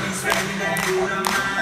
I'm spending that good amount.